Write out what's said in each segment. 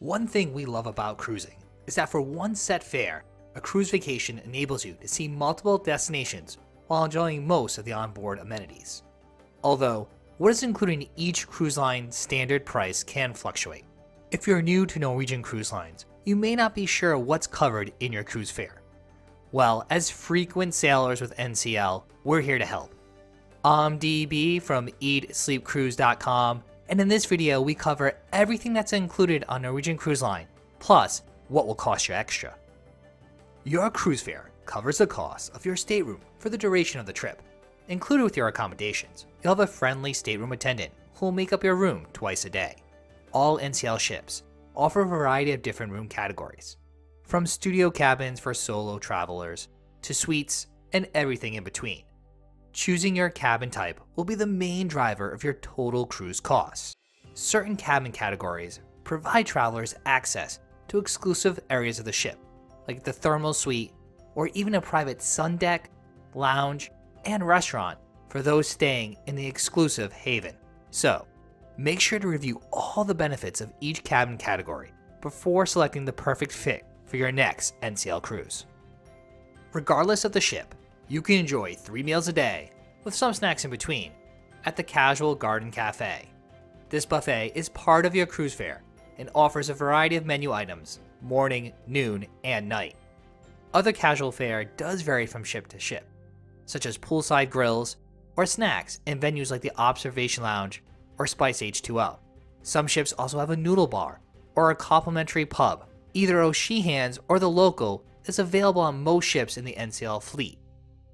One thing we love about cruising is that for one set fare, a cruise vacation enables you to see multiple destinations while enjoying most of the onboard amenities. Although, what is included in each cruise line standard price can fluctuate. If you're new to Norwegian Cruise Lines, you may not be sure what's covered in your cruise fare. Well, as frequent sailors with NCL, we're here to help. I'm from EatSleepCruise.com, and in this video we cover everything that's included on Norwegian Cruise Line, plus what will cost you extra. Your cruise fare covers the cost of your stateroom for the duration of the trip. Included with your accommodations, you'll have a friendly stateroom attendant who will make up your room twice a day. All NCL ships offer a variety of different room categories, from studio cabins for solo travelers to suites and everything in between. Choosing your cabin type will be the main driver of your total cruise costs. Certain cabin categories provide travelers access to exclusive areas of the ship, like the thermal suite or even a private sun deck, lounge, and restaurant for those staying in the exclusive haven. So, make sure to review all the benefits of each cabin category before selecting the perfect fit for your next NCL cruise. Regardless of the ship, you can enjoy three meals a day, with some snacks in between, at the Casual Garden Cafe. This buffet is part of your cruise fare and offers a variety of menu items, morning, noon, and night. Other casual fare does vary from ship to ship, such as poolside grills or snacks in venues like the Observation Lounge or Spice H2O. Some ships also have a noodle bar or a complimentary pub. Either O'Sheehan's or the local is available on most ships in the NCL fleet.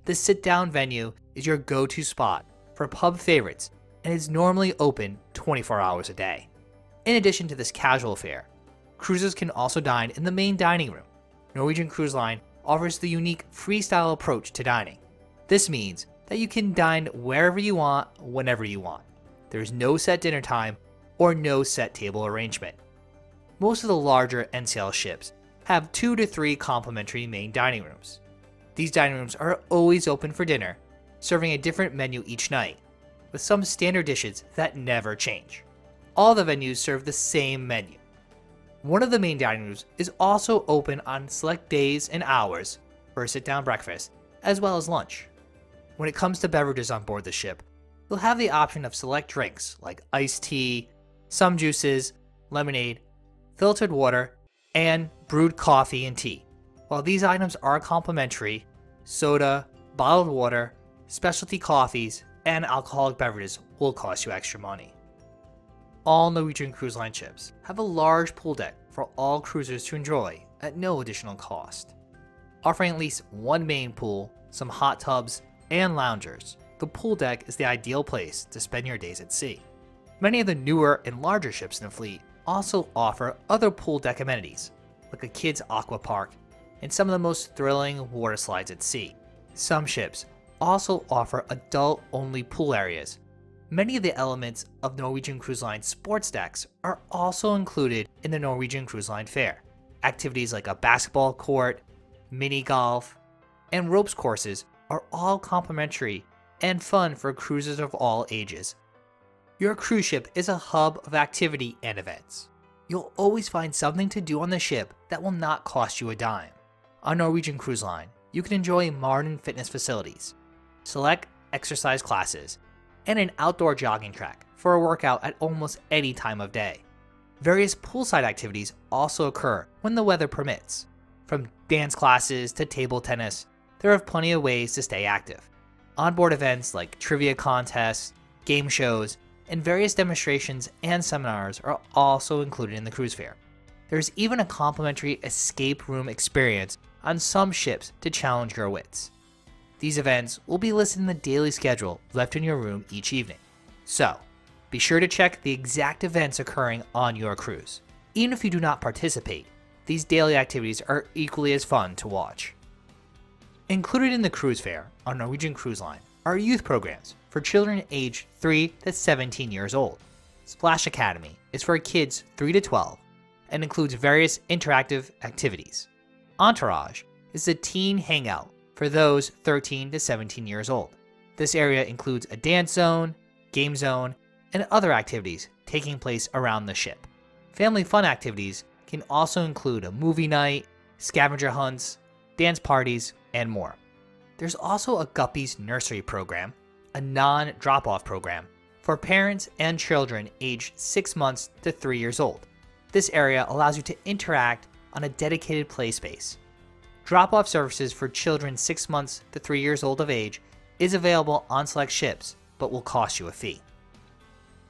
The sit down venue is your go to spot for pub favorites and is normally open 24 hours a day. In addition to this casual fare, cruisers can also dine in the main dining room. Norwegian Cruise Line offers the unique freestyle approach to dining. This means that you can dine wherever you want, whenever you want. There's no set dinner time or no set table arrangement. Most of the larger NCL ships have two to three complimentary main dining rooms. These dining rooms are always open for dinner, serving a different menu each night, with some standard dishes that never change. All the venues serve the same menu. One of the main dining rooms is also open on select days and hours for a sit down breakfast, as well as lunch. When it comes to beverages on board the ship, you'll have the option of select drinks like iced tea, some juices, lemonade, filtered water, and brewed coffee and tea. While these items are complimentary, soda, bottled water, specialty coffees, and alcoholic beverages will cost you extra money. All Norwegian Cruise Line ships have a large pool deck for all cruisers to enjoy at no additional cost. Offering at least one main pool, some hot tubs, and loungers, the pool deck is the ideal place to spend your days at sea. Many of the newer and larger ships in the fleet also offer other pool deck amenities, like a kids' aqua park and some of the most thrilling water slides at sea. Some ships also offer adult only pool areas. Many of the elements of Norwegian Cruise Line sports decks are also included in the Norwegian Cruise Line fare. Activities like a basketball court, mini golf, and ropes courses are all complimentary and fun for cruisers of all ages. Your cruise ship is a hub of activity and events. You'll always find something to do on the ship that will not cost you a dime. On Norwegian Cruise Line, you can enjoy modern fitness facilities, select exercise classes, and an outdoor jogging track for a workout at almost any time of day. Various poolside activities also occur when the weather permits. From dance classes to table tennis, there are plenty of ways to stay active. Onboard events like trivia contests, game shows, and various demonstrations and seminars are also included in the cruise fare. There's even a complimentary escape room experience on some ships to challenge your wits. These events will be listed in the daily schedule left in your room each evening. So, be sure to check the exact events occurring on your cruise. Even if you do not participate, these daily activities are equally as fun to watch. Included in the cruise fare on Norwegian Cruise Line are youth programs for children aged 3 to 17 years old. Splash Academy is for kids 3 to 12 and includes various interactive activities. Entourage is a teen hangout for those 13 to 17 years old. This area includes a dance zone, game zone, and other activities taking place around the ship. Family fun activities can also include a movie night, scavenger hunts, dance parties, and more. There's also a Guppies Nursery program, a non drop off program for parents and children aged 6 months to 3 years old. This area allows you to interact on a dedicated play space. Drop off services for children 6 months to 3 years old of age is available on select ships, but will cost you a fee.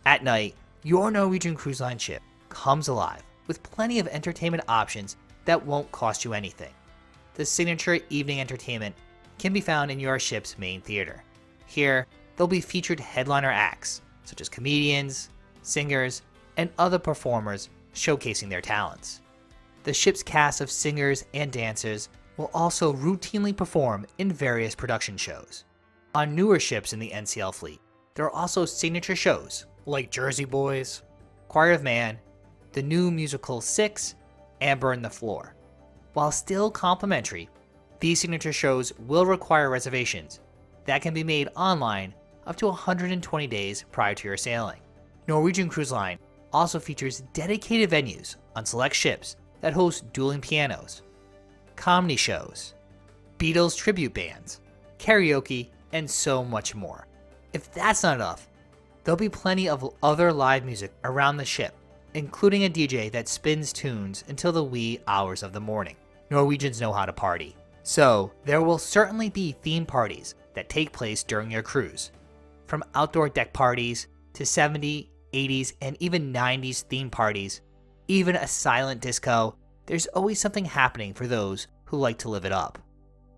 At night, your Norwegian Cruise Line ship comes alive with plenty of entertainment options that won't cost you anything. The signature evening entertainment can be found in your ship's main theater. Here, there'll be featured headliner acts, such as comedians, singers, and other performers showcasing their talents. The ship's cast of singers and dancers will also routinely perform in various production shows. On newer ships in the NCL fleet, there are also signature shows like Jersey Boys, Choir of Man, the new musical Six, and Burn the Floor. While still complimentary, these signature shows will require reservations that can be made online up to 120 days prior to your sailing. Norwegian Cruise Line also features dedicated venues on select ships that host dueling pianos, comedy shows, Beatles tribute bands, karaoke, and so much more. If that's not enough, there'll be plenty of other live music around the ship, including a DJ that spins tunes until the wee hours of the morning. Norwegians know how to party, so there will certainly be theme parties that take place during your cruise. From outdoor deck parties to 70s, 80s, and even 90s theme parties, even a silent disco, there's always something happening for those who like to live it up.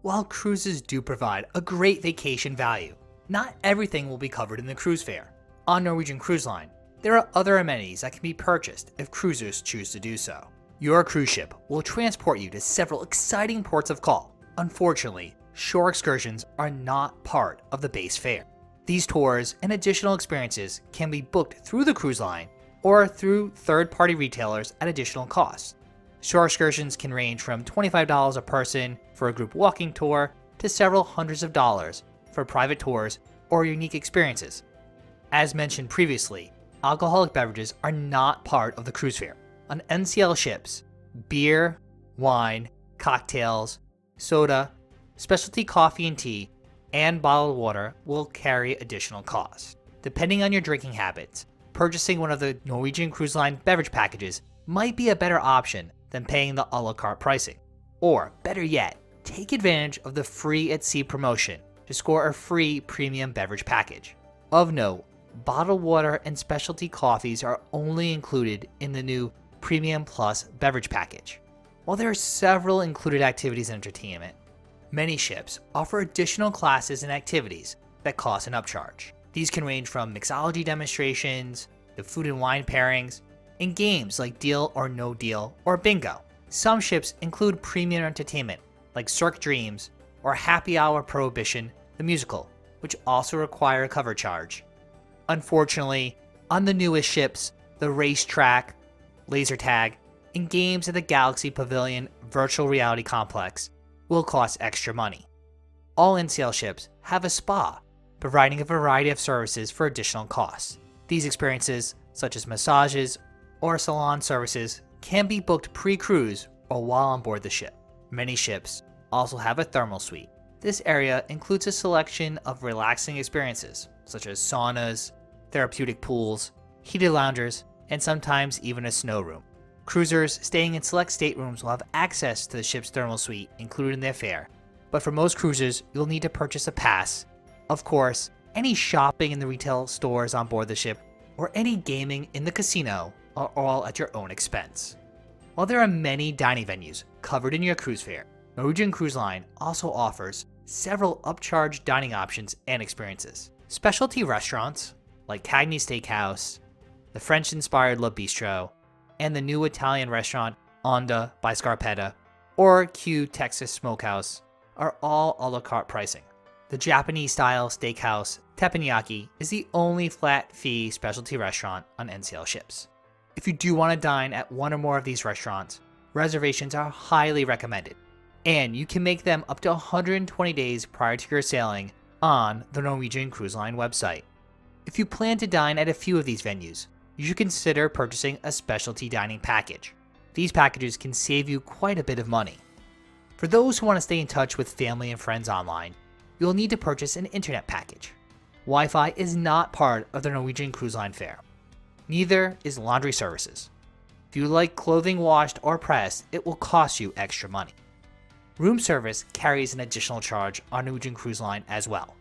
While cruises do provide a great vacation value, not everything will be covered in the cruise fare. On Norwegian Cruise Line, there are other amenities that can be purchased if cruisers choose to do so. Your cruise ship will transport you to several exciting ports of call. Unfortunately, shore excursions are not part of the base fare. These tours and additional experiences can be booked through the cruise line or through third party retailers at additional costs. Shore excursions can range from $25 a person for a group walking tour to several hundreds of dollars for private tours or unique experiences. As mentioned previously, alcoholic beverages are not part of the cruise fare. On NCL ships, beer, wine, cocktails, soda, specialty coffee and tea, and bottled water will carry additional costs. Depending on your drinking habits, purchasing one of the Norwegian Cruise Line beverage packages might be a better option than paying the a la carte pricing. Or, better yet, take advantage of the free at sea promotion to score a free premium beverage package. Of note, bottled water and specialty coffees are only included in the new Premium Plus beverage package. While there are several included activities and entertainment, many ships offer additional classes and activities that cost an upcharge. These can range from mixology demonstrations, the food and wine pairings, and games like Deal or No Deal or Bingo. Some ships include premium entertainment like Cirque Dreams or Happy Hour Prohibition, the musical, which also require a cover charge. Unfortunately, on the newest ships, the racetrack, laser tag, and games at the Galaxy Pavilion virtual reality complex will cost extra money. All NCL ships have a spa, providing a variety of services for additional costs. These experiences, such as massages or salon services, can be booked pre-cruise or while on board the ship. Many ships also have a thermal suite. This area includes a selection of relaxing experiences, such as saunas, therapeutic pools, heated loungers, and sometimes even a snow room. Cruisers staying in select staterooms will have access to the ship's thermal suite included in their fare, but for most cruisers, you'll need to purchase a pass. Of course, any shopping in the retail stores on board the ship or any gaming in the casino are all at your own expense. While there are many dining venues covered in your cruise fare, Norwegian Cruise Line also offers several upcharged dining options and experiences. Specialty restaurants like Cagney Steakhouse, the French inspired La Bistro, and the new Italian restaurant Onda by Scarpetta, or Q Texas Smokehouse, are all a la carte pricing. The Japanese style steakhouse Teppanyaki is the only flat fee specialty restaurant on NCL ships. If you do want to dine at one or more of these restaurants, reservations are highly recommended, and you can make them up to 120 days prior to your sailing on the Norwegian Cruise Line website. If you plan to dine at a few of these venues, you should consider purchasing a specialty dining package. these packages can save you quite a bit of money. For those who want to stay in touch with family and friends online, you'll need to purchase an internet package. Wi-Fi is not part of the Norwegian Cruise Line fare. Neither is laundry services. If you like clothing washed or pressed, it will cost you extra money. Room service carries an additional charge on Norwegian Cruise Line as well.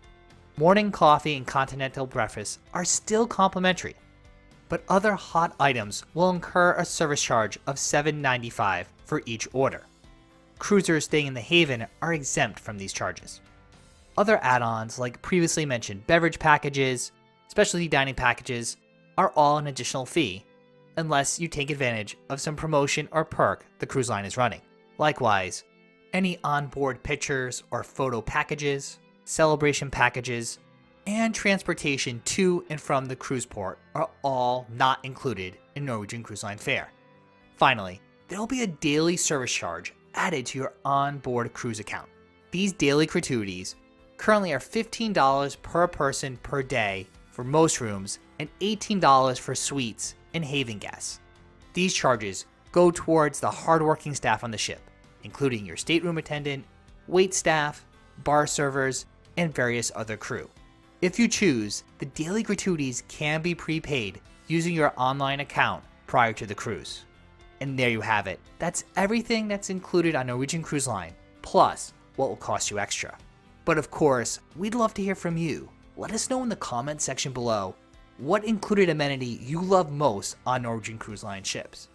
Morning coffee and continental breakfast are still complimentary, but other hot items will incur a service charge of $7.95 for each order. Cruisers staying in the Haven are exempt from these charges. Other add-ons like previously mentioned beverage packages, specialty dining packages, are all an additional fee, unless you take advantage of some promotion or perk the cruise line is running. Likewise, any onboard pictures or photo packages, celebration packages, and transportation to and from the cruise port are all not included in Norwegian Cruise Line fare. Finally, there will be a daily service charge added to your onboard cruise account. These daily gratuities currently are $15 per person per day for most rooms and $18 for suites and haven guests. These charges go towards the hardworking staff on the ship, including your stateroom attendant, wait staff, bar servers, and various other crew. If you choose, the daily gratuities can be prepaid using your online account prior to the cruise. And there you have it. That's everything that's included on Norwegian Cruise Line, plus what will cost you extra. But of course, we'd love to hear from you. Let us know in the comment section below what included amenity you love most on Norwegian Cruise Line ships.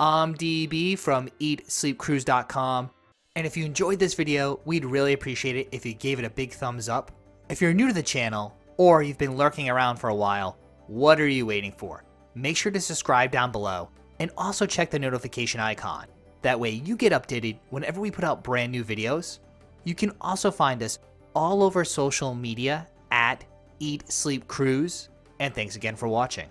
I'm DB from EatSleepCruise.com, and if you enjoyed this video, we'd really appreciate it if you gave it a big thumbs up. If you're new to the channel, or you've been lurking around for a while, what are you waiting for? Make sure to subscribe down below, and also check the notification icon. That way you get updated whenever we put out brand new videos. You can also find us all over social media at Eat Sleep Cruise, and thanks again for watching.